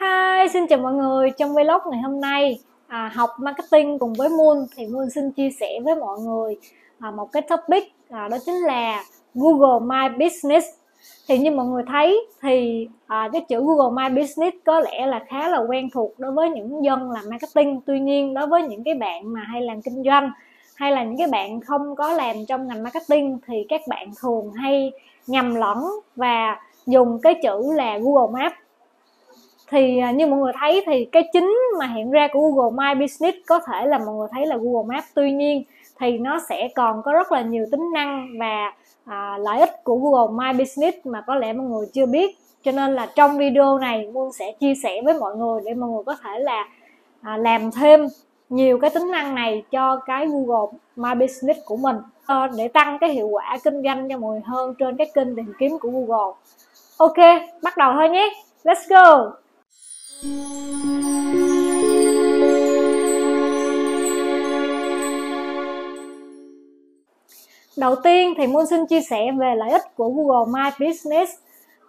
Hi, xin chào mọi người. Trong vlog ngày hôm nay à, học marketing cùng với Moon thì Moon xin chia sẻ với mọi người à, một cái topic à, đó chính là Google My Business. Thì như mọi người thấy thì à, cái chữ Google My Business có lẽ là khá là quen thuộc đối với những dân làm marketing. Tuy nhiên đối với những cái bạn mà hay làm kinh doanh hay là những cái bạn không có làm trong ngành marketing thì các bạn thường hay nhầm lẫn và dùng cái chữ là Google Maps thì à, như mọi người thấy thì cái chính mà hiện ra của Google My Business có thể là mọi người thấy là Google Maps. Tuy nhiên thì nó sẽ còn có rất là nhiều tính năng và à, lợi ích của Google My Business mà có lẽ mọi người chưa biết. Cho nên là trong video này Quân sẽ chia sẻ với mọi người để mọi người có thể là à, làm thêm nhiều cái tính năng này cho cái Google My Business của mình. À, để tăng cái hiệu quả kinh doanh cho mọi người hơn trên cái kênh tìm kiếm của Google. Ok, bắt đầu thôi nhé. Let's go. Đầu tiên thì Moon xin chia sẻ về lợi ích của Google My Business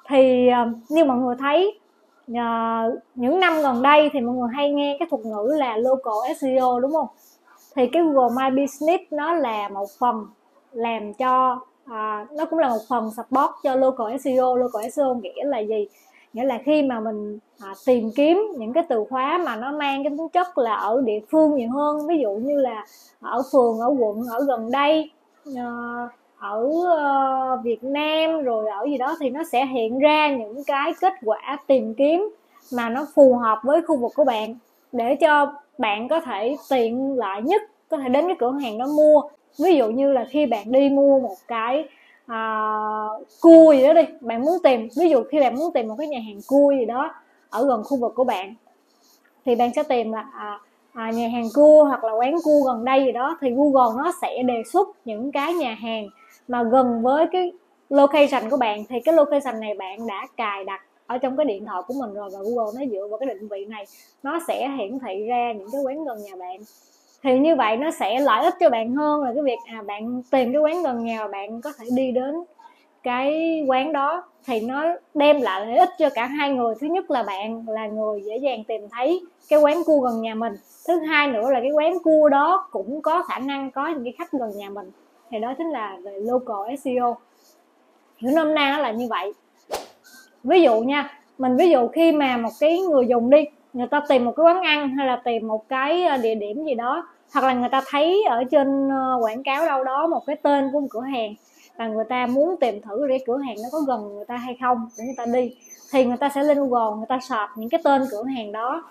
thì ờ, như mọi người thấy ờ, những năm gần đây thì mọi người hay nghe cái thuật ngữ là local SEO đúng không? Thì cái Google My Business nó là một phần làm cho à, nó cũng là một phần support cho local SEO. Local SEO nghĩa là gì? Nghĩa là khi mà mình à, tìm kiếm những cái từ khóa mà nó mang cái tính chất là ở địa phương nhiều hơn ví dụ như là ở phường ở quận ở gần đây à, ở uh, Việt Nam rồi ở gì đó thì nó sẽ hiện ra những cái kết quả tìm kiếm mà nó phù hợp với khu vực của bạn để cho bạn có thể tiện lợi nhất có thể đến cái cửa hàng đó mua. Ví dụ như là khi bạn đi mua một cái Ờ, à, cua gì đó đi. Bạn muốn tìm ví dụ khi bạn muốn tìm một cái nhà hàng cua gì đó ở gần khu vực của bạn thì bạn sẽ tìm là à, à, nhà hàng cua hoặc là quán cua gần đây gì đó thì Google nó sẽ đề xuất những cái nhà hàng mà gần với cái location của bạn. Thì cái location này bạn đã cài đặt ở trong cái điện thoại của mình rồi và Google nó dựa vào cái định vị này nó sẽ hiển thị ra những cái quán gần nhà bạn thì như vậy nó sẽ lợi ích cho bạn hơn là cái việc à bạn tìm cái quán gần nhà và bạn có thể đi đến cái quán đó. Thì nó đem lại lợi ích cho cả hai người. Thứ nhất là bạn là người dễ dàng tìm thấy cái quán cua gần nhà mình. Thứ hai nữa là cái quán cua đó cũng có khả năng có những cái khách gần nhà mình. Thì đó chính là về local SEO hiểu nôm na nó là như vậy. Ví dụ nha, mình ví dụ khi mà một cái người dùng đi người ta tìm một cái quán ăn hay là tìm một cái ờ, địa điểm gì đó hoặc là người ta thấy ở trên ờ, quảng cáo đâu đó một cái tên của một cửa hàng và người ta muốn tìm thử để cửa hàng nó có gần người ta hay không để người ta đi thì người ta sẽ lên Google người ta search những cái tên cửa hàng đó.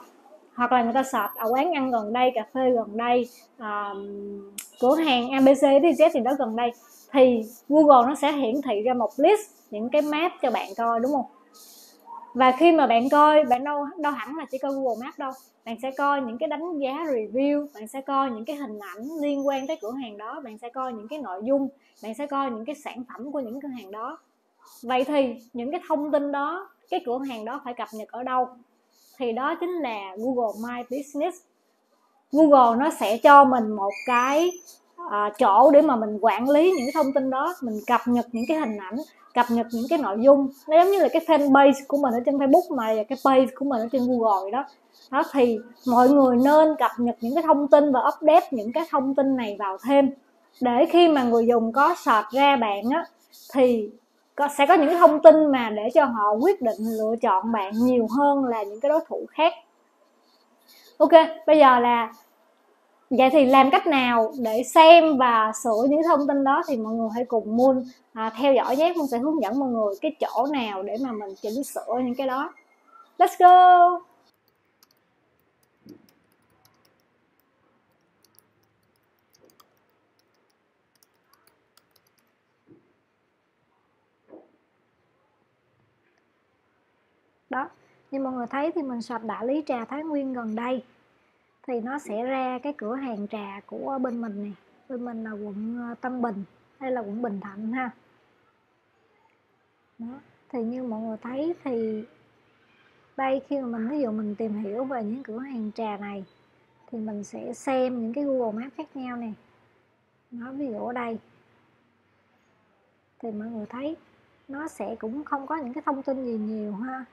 Hoặc là người ta search ở quán ăn gần đây cà phê gần đây uh, cửa hàng ABC dz thì đó gần đây thì Google nó sẽ hiển thị ra một list những cái map cho bạn coi đúng không? Và khi mà bạn coi, bạn đâu đâu hẳn là chỉ coi Google Maps đâu. Bạn sẽ coi những cái đánh giá review, bạn sẽ coi những cái hình ảnh liên quan tới cửa hàng đó, bạn sẽ coi những cái nội dung, bạn sẽ coi những cái sản phẩm của những cửa hàng đó. Vậy thì những cái thông tin đó, cái cửa hàng đó phải cập nhật ở đâu? Thì đó chính là Google My Business. Google nó sẽ cho mình một cái à, chỗ để mà mình quản lý những cái thông tin đó mình cập nhật những cái hình ảnh cập nhật những cái nội dung. Nó giống như là cái fanpage của mình ở trên Facebook mà cái page của mình ở trên Google vậy đó. Đó thì mọi người nên cập nhật những cái thông tin và update những cái thông tin này vào thêm. Để khi mà người dùng có search ra bạn á thì có, sẽ có những cái thông tin mà để cho họ quyết định lựa chọn bạn nhiều hơn là những cái đối thủ khác. Ok bây giờ là vậy thì làm cách nào để xem và sửa những thông tin đó thì mọi người hãy cùng Moon à, theo dõi nhé. Moon sẽ hướng dẫn mọi người cái chỗ nào để mà mình chỉnh sửa những cái đó. Let's go! Đó như mọi người thấy thì mình sạch đại lý trà Thái Nguyên gần đây thì nó sẽ ra cái cửa hàng trà của bên mình này. Bên mình là quận ờ, Tân Bình hay là quận Bình Thạnh ha. Đó, thì như mọi người thấy thì đây khi mà mình, ví dụ mình tìm hiểu về những cửa hàng trà này, thì mình sẽ xem những cái Google Maps khác nhau nè. Nó ví dụ ở đây, thì mọi người thấy nó sẽ cũng không có những cái thông tin gì nhiều ha.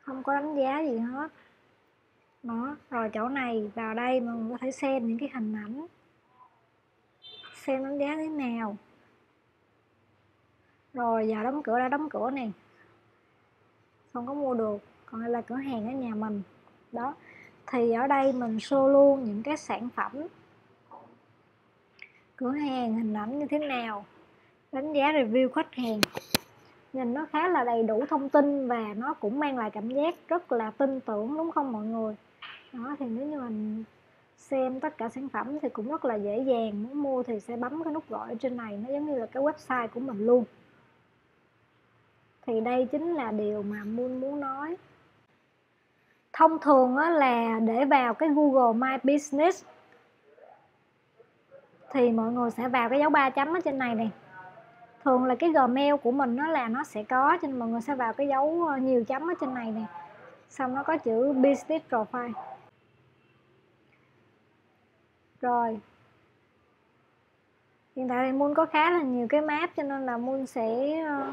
Không có đánh giá gì hết đó, rồi chỗ này, vào đây mình có thể xem những cái hình ảnh. Xem đánh giá thế nào. Rồi giờ đóng cửa đã đóng cửa nè. Không có mua được, còn đây là cửa hàng ở nhà mình. Đó, thì ở đây mình show luôn những cái sản phẩm. Cửa hàng, hình ảnh như thế nào. Đánh giá review khách hàng. Nhìn nó khá là đầy đủ thông tin và nó cũng mang lại cảm giác rất là tin tưởng, đúng không mọi người? Đó, thì nếu như mình xem tất cả sản phẩm thì cũng rất là dễ dàng, muốn mua thì sẽ bấm cái nút gọi ở trên này, nó giống như là cái website của mình luôn. Thì đây chính là điều mà Moon muốn nói. Thông thường là để vào cái Google My Business thì mọi người sẽ vào cái dấu ba chấm ở trên này này. Thường là cái Gmail của mình nó là nó sẽ có, cho nên mọi người sẽ vào cái dấu ờ, nhiều chấm ở trên này này. Xong nó có chữ business profile rồi. Hiện tại thì Moon có khá là nhiều cái map cho nên là Moon sẽ ờ,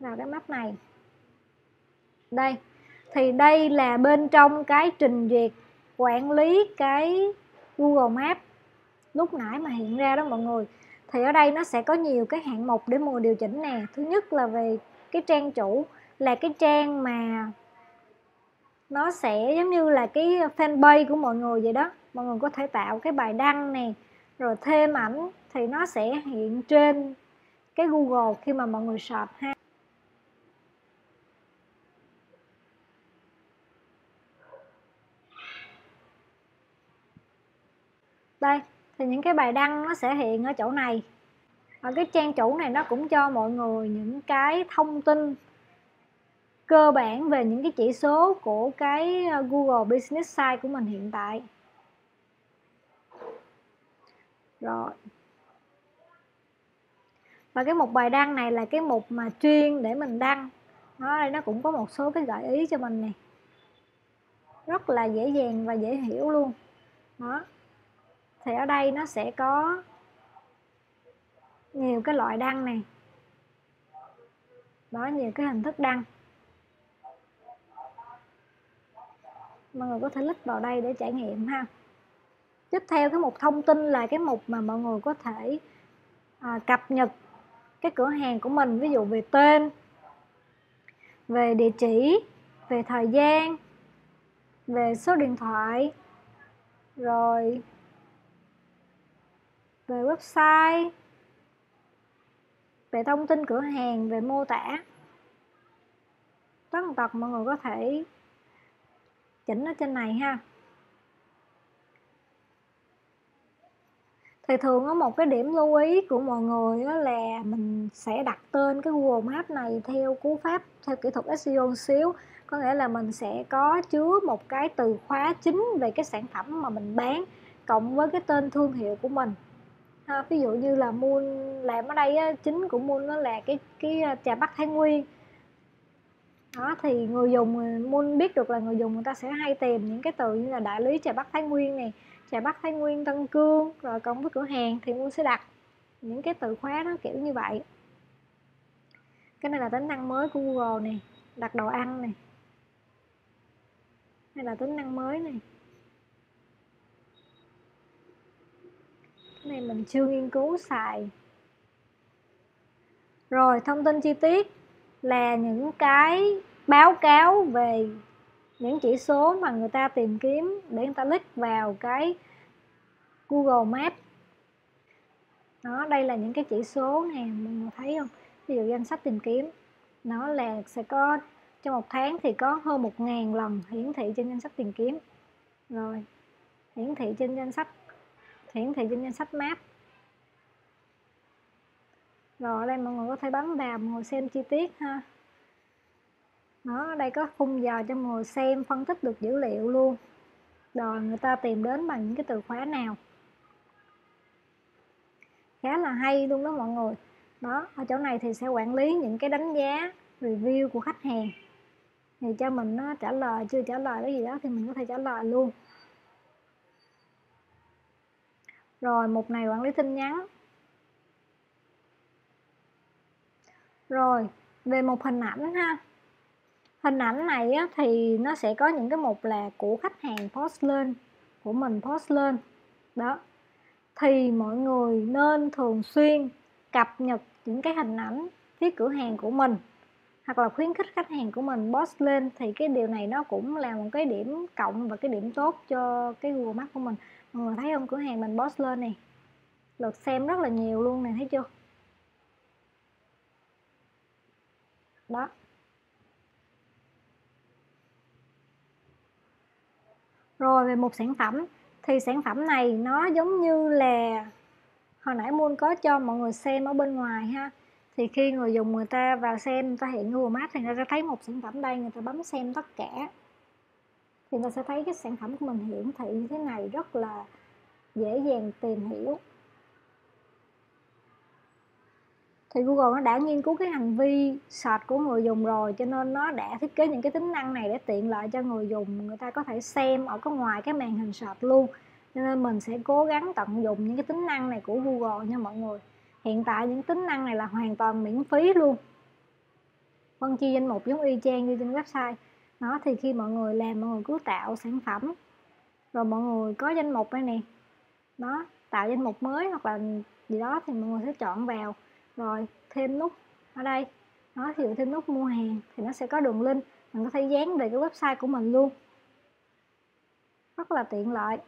vào cái map này. Đây, thì đây là bên trong cái trình duyệt quản lý cái Google Maps lúc nãy mà hiện ra đó mọi người. Thì ở đây nó sẽ có nhiều cái hạng mục để mùa điều chỉnh nè. Thứ nhất là về cái trang chủ, là cái trang mà nó sẽ giống như là cái fanpage của mọi người vậy đó. Mọi người có thể tạo cái bài đăng nè, rồi thêm ảnh, thì nó sẽ hiện trên cái Google khi mà mọi người search ha. Đây, thì những cái bài đăng nó sẽ hiện ở chỗ này. Ở cái trang chủ này nó cũng cho mọi người những cái thông tin cơ bản về những cái chỉ số của cái ờ, Google Business Site của mình hiện tại. Rồi. Và cái mục bài đăng này là cái mục mà chuyên để mình đăng. Nó đây nó cũng có một số cái gợi ý cho mình nè. Rất là dễ dàng và dễ hiểu luôn. Đó. Thì ở đây nó sẽ có nhiều cái loại đăng này. Đó, nhiều cái hình thức đăng. Mọi người có thể click vào đây để trải nghiệm ha. Tiếp theo cái mục thông tin là cái mục mà mọi người có thể à, cập nhật cái cửa hàng của mình ví dụ về tên về địa chỉ về thời gian về số điện thoại rồi về website về thông tin cửa hàng về mô tả. Tất tật mọi người có thể chỉnh ở trên này ha. Thì thường có một cái điểm lưu ý của mọi người đó là mình sẽ đặt tên cái Google Maps này theo cú pháp theo kỹ thuật SEO xíu. Có nghĩa là mình sẽ có chứa một cái từ khóa chính về cái sản phẩm mà mình bán cộng với cái tên thương hiệu của mình. Ha, ví dụ như là Moon làm ở đây á, chính của Moon nó là cái cái trà bắc thái nguyên đó, thì người dùng ờ, muốn biết được là người dùng người ta sẽ hay tìm những cái từ như là đại lý trà bắc thái nguyên này trà bắc thái nguyên tân cương, rồi cộng với cửa hàng thì muốn sẽ đặt những cái từ khóa nó kiểu như vậy. Cái này là tính năng mới của Google này, đặt đồ ăn này. Hay là tính năng mới này. Cái này mình chưa nghiên cứu xài. Rồi, thông tin chi tiết là những cái báo cáo về những chỉ số mà người ta tìm kiếm để người ta click vào cái Google Maps đó, đây là những cái chỉ số nè, mọi người thấy không? Ví dụ danh sách tìm kiếm, nó là sẽ có, trong một tháng thì có hơn một ngàn lần hiển thị trên danh sách tìm kiếm. Rồi, hiển thị trên danh sách, hiển thị trên danh sách map rồi, ở đây mọi người có thể bấm vào mọi người xem chi tiết ha. Đó, ở đây có khung giờ cho mọi người xem, phân tích được dữ liệu luôn. Rồi, người ta tìm đến bằng những cái từ khóa nào. Khá là hay luôn đó mọi người. Đó, ở chỗ này thì sẽ quản lý những cái đánh giá, review của khách hàng. Thì cho mình nó trả lời, chưa trả lời cái gì đó thì mình có thể trả lời luôn. Rồi, mục này quản lý tin nhắn. Rồi về một hình ảnh ha. Hình ảnh này á, thì nó sẽ có những cái mục là của khách hàng post lên của mình post lên. Đó. Thì mọi người nên thường xuyên cập nhật những cái hình ảnh phía cửa hàng của mình hoặc là khuyến khích khách hàng của mình post lên thì cái điều này nó cũng là một cái điểm cộng và cái điểm tốt cho cái Google Maps của mình. Mọi người thấy không? Cửa hàng mình post lên này lượt xem rất là nhiều luôn nè thấy chưa? Đó. Rồi, về một sản phẩm. Thì sản phẩm này nó giống như là hồi nãy muôn có cho mọi người xem ở bên ngoài ha. Thì khi người dùng người ta vào xem, người ta hiện Google Maps thì người ta thấy một sản phẩm đây, người ta bấm xem tất cả. Thì người ta sẽ thấy cái sản phẩm của mình hiển thị như thế này rất là dễ dàng tìm hiểu. Thì Google nó đã nghiên cứu cái hành vi search của người dùng rồi, cho nên nó đã thiết kế những cái tính năng này để tiện lợi cho người dùng. Người ta có thể xem ở có ngoài cái màn hình search luôn. Cho nên mình sẽ cố gắng tận dụng những cái tính năng này của Google nha mọi người. Hiện tại những tính năng này là hoàn toàn miễn phí luôn. Phân chia danh mục giống y chang như trên website. Nó thì khi mọi người làm, mọi người cứ tạo sản phẩm. Rồi mọi người có danh mục đây nè. Đó, tạo danh mục mới hoặc là gì đó thì mọi người sẽ chọn vào rồi, thêm nút ở đây. Nó thì thêm nút mua hàng thì nó sẽ có đường link. Mình có thể dán về cái website của mình luôn. Rất là tiện lợi.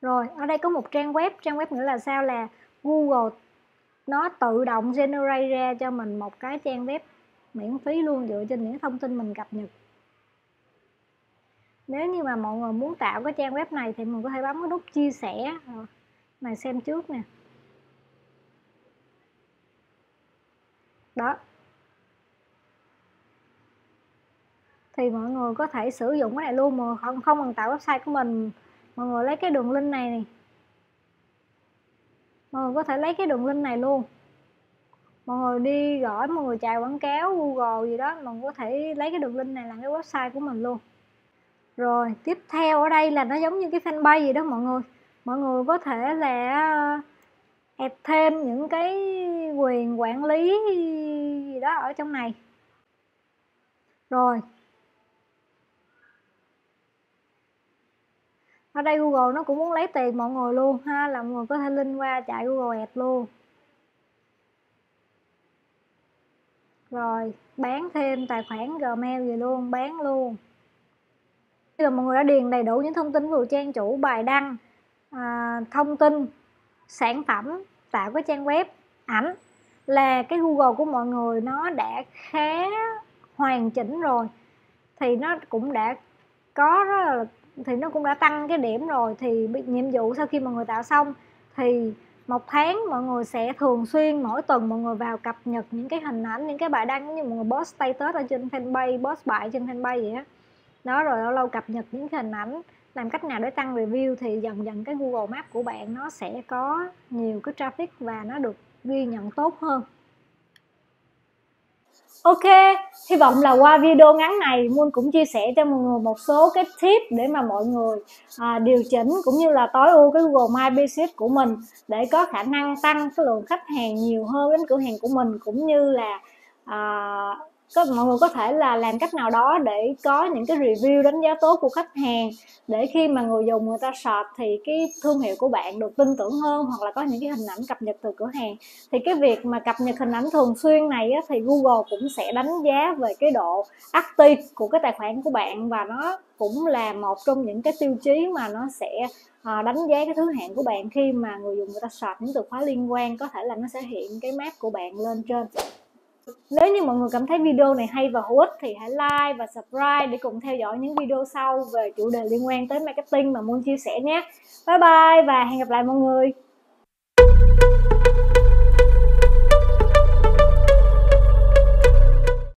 Rồi, ở đây có một trang web. Trang web nghĩa là sao? Là Google nó tự động generate ra cho mình một cái trang web miễn phí luôn dựa trên những thông tin mình cập nhật. Nếu như mà mọi người muốn tạo cái trang web này thì mình có thể bấm cái nút chia sẻ rồi này xem trước nè. Đó. Thì mọi người có thể sử dụng cái này luôn mà không không cần tạo website của mình. Mọi người lấy cái đường link này, này mọi người có thể lấy cái đường link này luôn. Mọi người đi gõ mọi người chạy quảng cáo google gì đó mọi người có thể lấy cái đường link này làm cái website của mình luôn. Rồi tiếp theo ở đây là nó giống như cái fanpage gì đó mọi người. Mọi người có thể là hẹp thêm những cái quyền quản lý gì đó ở trong này. Rồi. Ở đây Google nó cũng muốn lấy tiền mọi người luôn ha là mọi người có thể link qua chạy Google Ads luôn. Rồi bán thêm tài khoản Gmail gì luôn bán luôn. Bây giờ mọi người đã điền đầy đủ những thông tin của trang chủ bài đăng à, thông tin sản phẩm tạo cái trang web ảnh là cái Google của mọi người nó đã khá hoàn chỉnh rồi. Thì nó cũng đã có rất là, thì nó cũng đã tăng cái điểm rồi. Thì nhiệm vụ sau khi mọi người tạo xong thì một tháng mọi người sẽ thường xuyên, mỗi tuần mọi người vào cập nhật những cái hình ảnh, những cái bài đăng như mọi người post status ở trên fanpage, post bài trên fanpage vậy á. Đó, rồi lâu lâu cập nhật những cái hình ảnh làm cách nào để tăng review thì dần dần cái Google Maps của bạn nó sẽ có nhiều cái traffic và nó được ghi nhận tốt hơn. Ok, hy vọng là qua video ngắn này Moon cũng chia sẻ cho mọi người một số cái tip để mà mọi người à, điều chỉnh cũng như là tối ưu cái Google My Business của mình để có khả năng tăng cái lượng khách hàng nhiều hơn đến cửa hàng của mình cũng như là à, có mọi người có thể là làm cách nào đó để có những cái review đánh giá tốt của khách hàng. Để khi mà người dùng người ta search thì cái thương hiệu của bạn được tin tưởng hơn hoặc là có những cái hình ảnh cập nhật từ cửa hàng. Thì cái việc mà cập nhật hình ảnh thường xuyên này á, thì Google cũng sẽ đánh giá về cái độ active của cái tài khoản của bạn và nó cũng là một trong những cái tiêu chí mà nó sẽ à, đánh giá cái thứ hạng của bạn khi mà người dùng người ta search những từ khóa liên quan. Có thể là nó sẽ hiện cái map của bạn lên trên nếu như mọi người cảm thấy video này hay và hữu ích thì hãy like và subscribe để cùng theo dõi những video sau về chủ đề liên quan tới marketing mà muốn chia sẻ nhé. Bye bye và hẹn gặp lại mọi người.